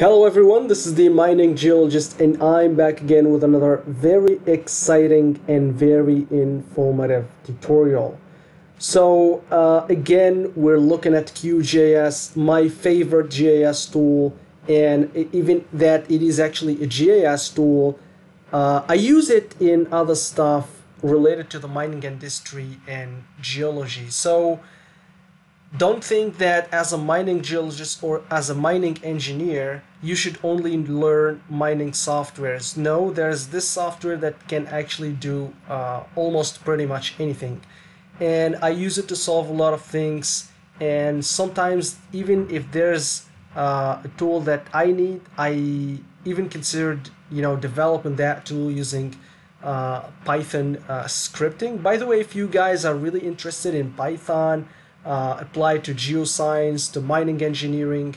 Hello everyone, this is the mining geologist and I'm back again with another very exciting and very informative tutorial. So uh, again, we're looking at QGIS, my favorite GIS tool and even that it is actually a GIS tool. Uh, I use it in other stuff related to the mining industry and geology. So don't think that as a mining geologist or as a mining engineer you should only learn mining softwares. No there's this software that can actually do uh, almost pretty much anything. And i use it to solve a lot of things. And sometimes even if there's uh, a tool that i need i even considered you know developing that tool using uh, python uh, scripting. By the way if you guys are really interested in python uh, applied to geoscience, to mining engineering,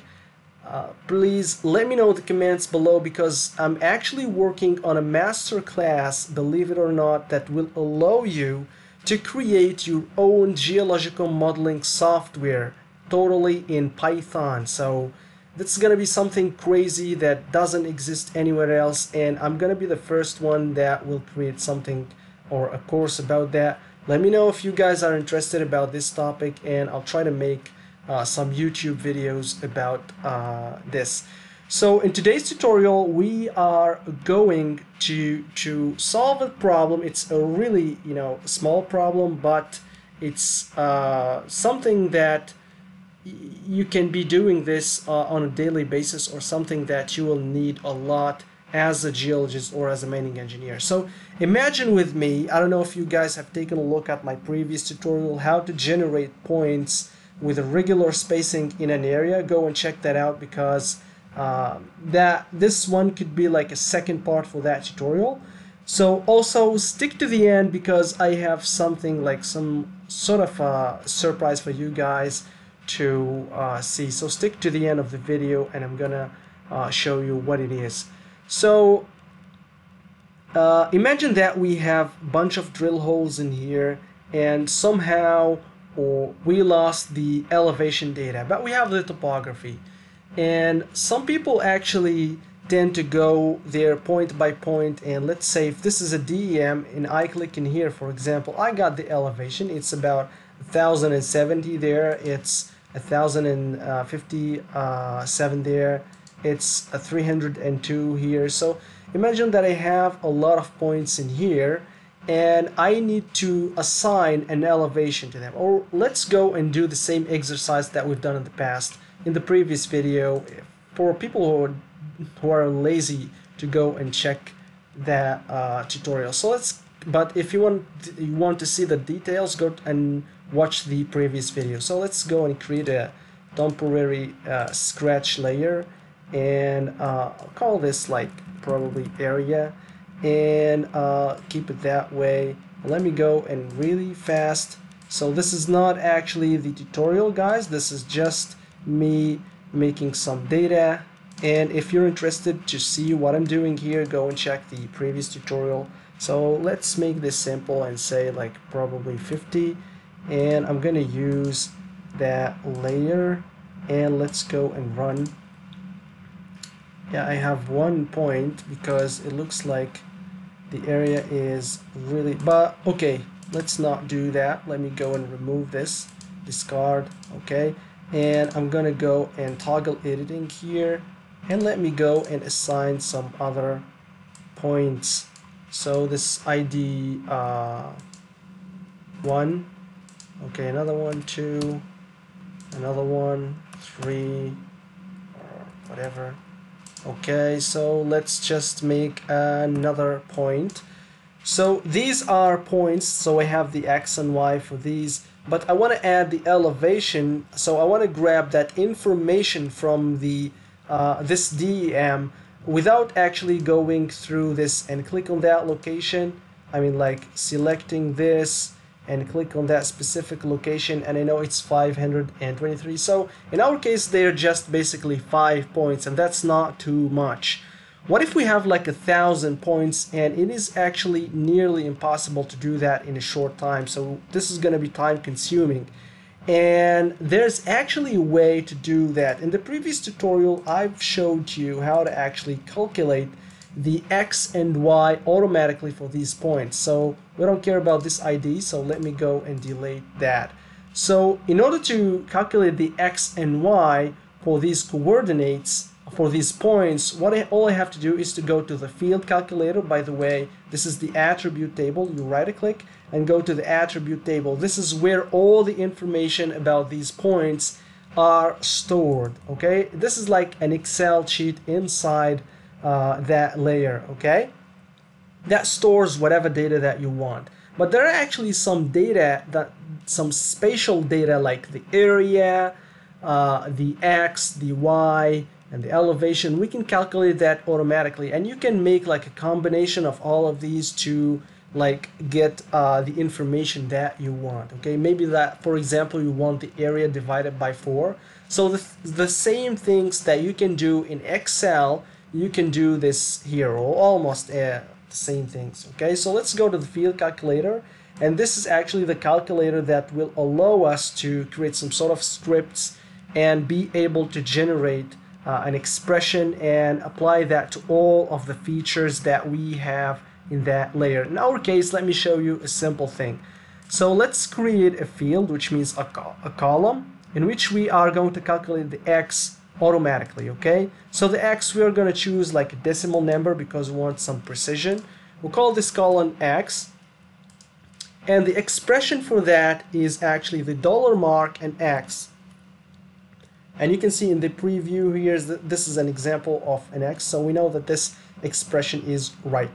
uh, please let me know in the comments below because I'm actually working on a master class, believe it or not, that will allow you to create your own geological modeling software totally in Python. So that's gonna be something crazy that doesn't exist anywhere else and I'm gonna be the first one that will create something or a course about that let me know if you guys are interested about this topic and I'll try to make uh, some YouTube videos about uh, this. So in today's tutorial we are going to to solve a problem. It's a really you know small problem but it's uh, something that you can be doing this uh, on a daily basis or something that you will need a lot as a geologist or as a mining engineer. So imagine with me, I don't know if you guys have taken a look at my previous tutorial, how to generate points with a regular spacing in an area. Go and check that out because uh, that this one could be like a second part for that tutorial. So also stick to the end because I have something like some sort of a surprise for you guys to uh, see. So stick to the end of the video and I'm gonna uh, show you what it is. So uh, imagine that we have a bunch of drill holes in here and somehow or we lost the elevation data, but we have the topography. And some people actually tend to go there point by point and let's say if this is a DEM and I click in here for example I got the elevation. It's about 1070 there. It's 1057 uh, there it's a 302 here. So imagine that I have a lot of points in here and I need to assign an elevation to them. Or let's go and do the same exercise that we've done in the past in the previous video. For people who are, who are lazy to go and check that uh, tutorial. So let's but if you want you want to see the details go and watch the previous video. So let's go and create a temporary uh, scratch layer and uh, call this like probably area. And uh, keep it that way. Let me go and really fast. So this is not actually the tutorial guys. This is just me making some data. And if you're interested to see what I'm doing here go and check the previous tutorial. So let's make this simple and say like probably 50 and I'm gonna use that layer. And let's go and run yeah I have one point because it looks like the area is really but okay let's not do that. Let me go and remove this discard okay? And I'm gonna go and toggle editing here and let me go and assign some other points. So this ID uh, one okay another one two another one three or whatever okay so let's just make another point. So these are points so I have the X and Y for these but I want to add the elevation so I want to grab that information from the uh, this DEM without actually going through this and click on that location. I mean like selecting this and click on that specific location and I know it's 523 so in our case they're just basically five points and that's not too much. What if we have like a thousand points and it is actually nearly impossible to do that in a short time? So this is going to be time consuming and there's actually a way to do that. In the previous tutorial, I've showed you how to actually calculate the x and y automatically for these points. So we don't care about this ID, so let me go and delete that. So in order to calculate the x and y for these coordinates, for these points, what I, all I have to do is to go to the field calculator. By the way, this is the attribute table. You right click and go to the attribute table. This is where all the information about these points are stored. Okay, this is like an Excel sheet inside uh, that layer. Okay, that stores whatever data that you want. But there are actually some data that some spatial data like the area, uh, the x, the y, and the elevation, we can calculate that automatically. And you can make like a combination of all of these to like get uh, the information that you want. Okay, maybe that, for example, you want the area divided by 4. So the, the same things that you can do in Excel, you can do this here, or almost uh, the same things. Okay, so let's go to the field calculator. And this is actually the calculator that will allow us to create some sort of scripts and be able to generate uh, an expression and apply that to all of the features that we have in that layer. In our case, let me show you a simple thing. So let's create a field, which means a, a column, in which we are going to calculate the x automatically, okay? So the x, we are going to choose like a decimal number because we want some precision. We'll call this column x. And the expression for that is actually the dollar mark and x and you can see in the preview here, that this is an example of an x, so we know that this expression is right.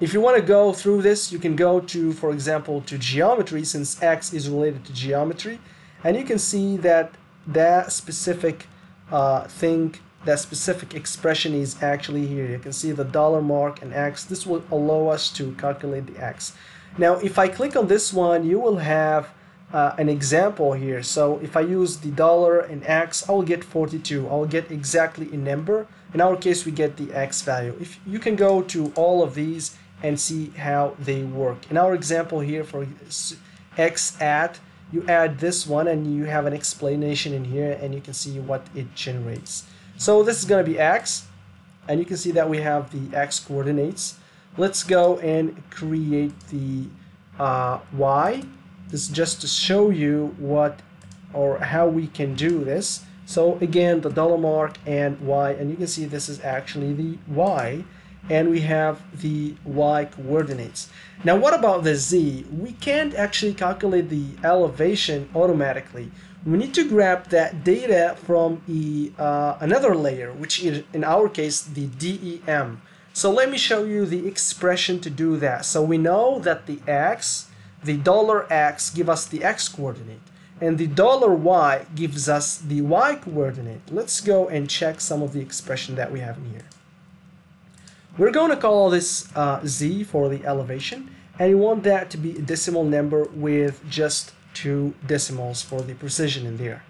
If you want to go through this, you can go to, for example, to geometry, since x is related to geometry, and you can see that that specific uh, thing, that specific expression is actually here. You can see the dollar mark and x. This will allow us to calculate the x. Now, if I click on this one, you will have uh, an example here. So if I use the dollar and x, I will get 42. I will get exactly a number. In our case, we get the x value. If you can go to all of these and see how they work. In our example here for x at, you add this one and you have an explanation in here and you can see what it generates. So this is going to be x and you can see that we have the x coordinates. Let's go and create the uh, y this is just to show you what or how we can do this. So again, the dollar mark and y, and you can see this is actually the y, and we have the y coordinates. Now what about the z? We can't actually calculate the elevation automatically. We need to grab that data from a, uh, another layer, which is in our case the DEM. So let me show you the expression to do that. So we know that the x the dollar $x give us the x coordinate and the dollar $y gives us the y coordinate. Let's go and check some of the expression that we have in here. We're going to call this uh, z for the elevation and you want that to be a decimal number with just two decimals for the precision in there.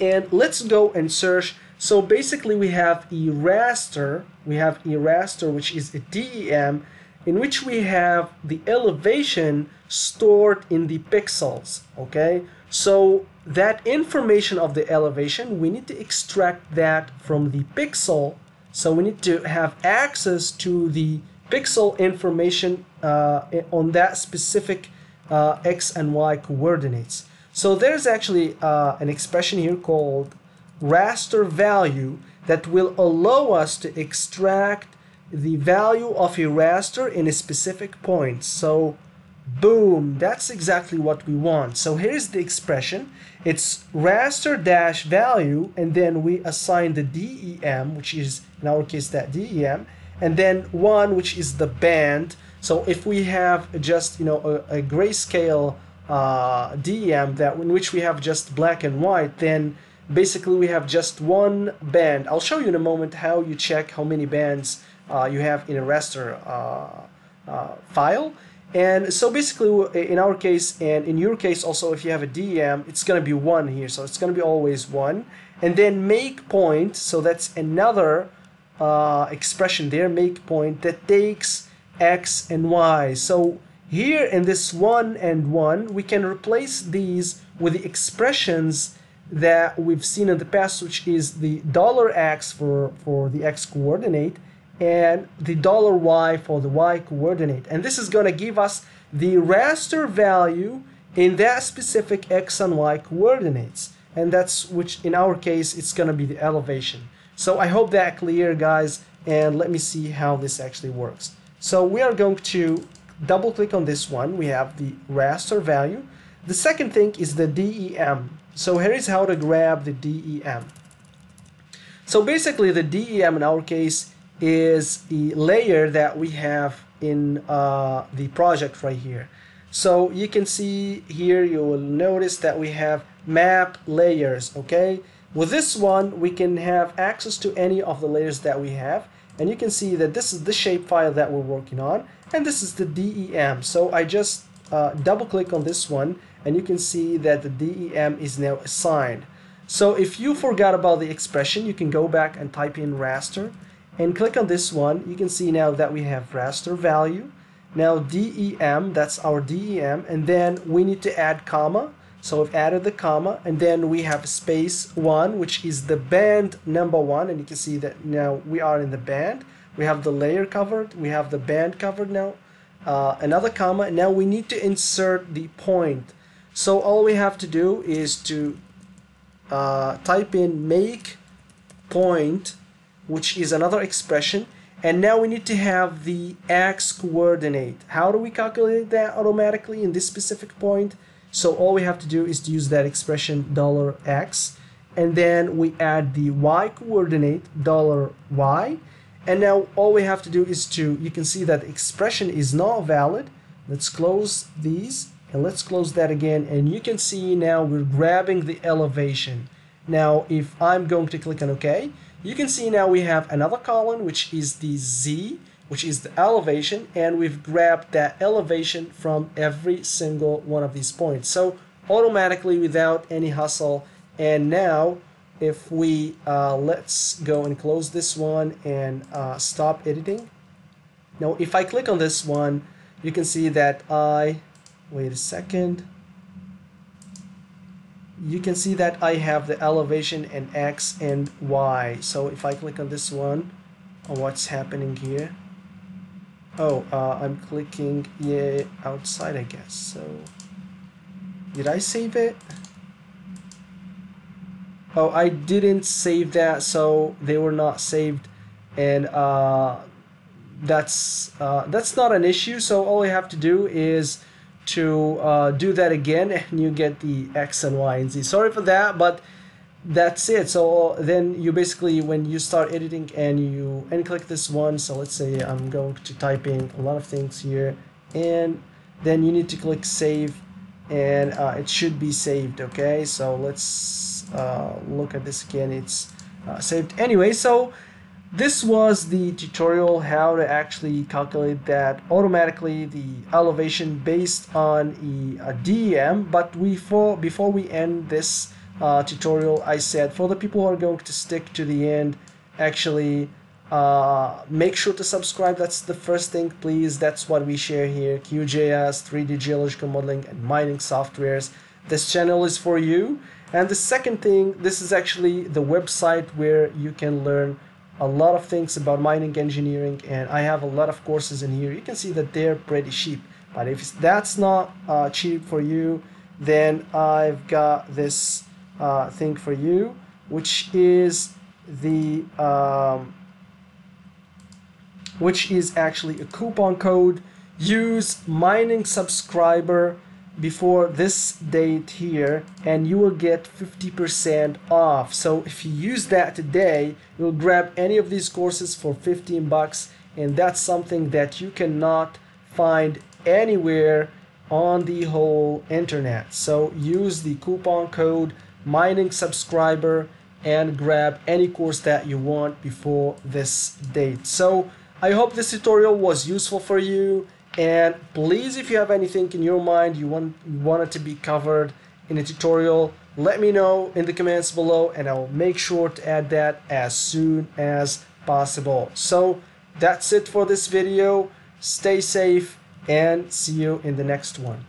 And let's go and search. So basically we have a raster, we have a raster which is a DEM in which we have the elevation stored in the pixels okay so that information of the elevation we need to extract that from the pixel so we need to have access to the pixel information uh, on that specific uh, x and y coordinates so there's actually uh, an expression here called raster value that will allow us to extract the value of a raster in a specific point. So boom, that's exactly what we want. So here's the expression. It's raster dash value and then we assign the DEM, which is in our case that DEM, and then one which is the band. So if we have just you know a, a grayscale uh, DEM that in which we have just black and white, then basically we have just one band. I'll show you in a moment how you check how many bands uh, you have in a raster uh, uh, file. And so basically, in our case, and in your case also, if you have a DEM, it's going to be 1 here. So it's going to be always 1. And then make point, so that's another uh, expression there, make point, that takes x and y. So here in this 1 and 1 we can replace these with the expressions that we've seen in the past which is the dollar $x for for the x coordinate and the dollar $y for the y coordinate. And this is going to give us the raster value in that specific x and y coordinates. And that's which in our case it's going to be the elevation. So I hope that clear guys and let me see how this actually works. So we are going to double click on this one. We have the raster value. The second thing is the DEM so here is how to grab the DEM so basically the DEM in our case is the layer that we have in uh, the project right here so you can see here, you will notice that we have map layers, okay? With this one, we can have access to any of the layers that we have. And you can see that this is the shapefile that we're working on. And this is the DEM. So I just uh, double click on this one and you can see that the DEM is now assigned. So if you forgot about the expression, you can go back and type in raster and click on this one. You can see now that we have raster value now DEM, that's our DEM, and then we need to add comma. So we've added the comma, and then we have space one, which is the band number one, and you can see that now we are in the band. We have the layer covered, we have the band covered now. Uh, another comma, and now we need to insert the point. So all we have to do is to uh, type in make point, which is another expression, and now we need to have the x coordinate. How do we calculate that automatically in this specific point? So all we have to do is to use that expression dollar $x and then we add the y coordinate dollar $y and now all we have to do is to you can see that expression is not valid let's close these and let's close that again and you can see now we're grabbing the elevation now if I'm going to click on OK you can see now we have another column which is the Z which is the elevation and we've grabbed that elevation from every single one of these points. So automatically without any hustle and now if we uh, let's go and close this one and uh, stop editing. Now if I click on this one you can see that I wait a second you can see that I have the elevation and X and Y. So if I click on this one, what's happening here? Oh, uh, I'm clicking yeah outside, I guess. So did I save it? Oh, I didn't save that, so they were not saved, and uh, that's uh, that's not an issue. So all I have to do is to uh, do that again and you get the X and Y and Z. Sorry for that, but that's it. So then you basically, when you start editing and you and click this one, so let's say I'm going to type in a lot of things here and then you need to click save and uh, it should be saved. Okay, so let's uh, look at this again. It's uh, saved anyway. So this was the tutorial how to actually calculate that automatically the elevation based on a, a DEM but before before we end this uh, tutorial I said for the people who are going to stick to the end actually uh, make sure to subscribe. That's the first thing please. That's what we share here. QGIS 3D geological modeling and mining softwares. This channel is for you. And the second thing this is actually the website where you can learn a lot of things about mining engineering and I have a lot of courses in here. You can see that they're pretty cheap. But if that's not uh, cheap for you, then I've got this uh, thing for you, which is the um, which is actually a coupon code. Use mining subscriber before this date here and you will get 50% off. So if you use that today you'll grab any of these courses for 15 bucks and that's something that you cannot find anywhere on the whole internet. So use the coupon code mining subscriber and grab any course that you want before this date. So I hope this tutorial was useful for you and please, if you have anything in your mind you want you want it to be covered in a tutorial, let me know in the comments below and I'll make sure to add that as soon as possible. So that's it for this video. Stay safe and see you in the next one.